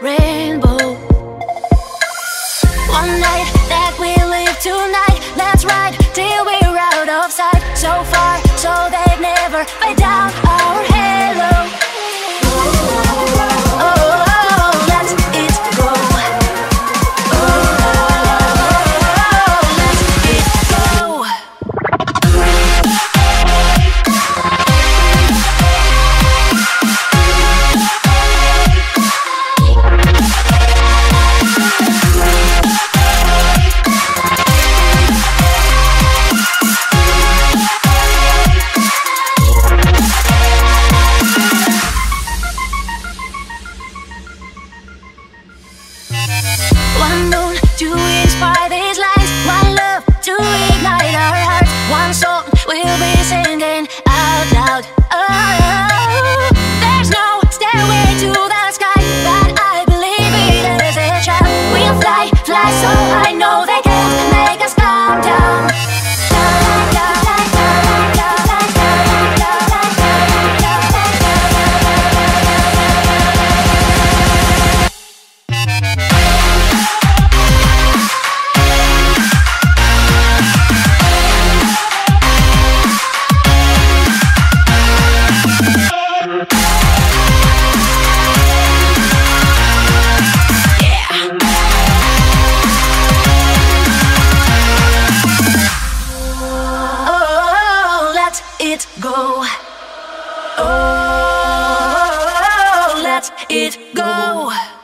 rainbow. One night that we live tonight Let's ride till we're out of sight. So far, so they never fade down. One moon to inspire these lines, one love to ignite our hearts, one song we'll be singing out loud. Oh, there's no stairway to the sky, but I believe it is a. We'll fly, fly so. Oh, oh, oh, oh, let it go.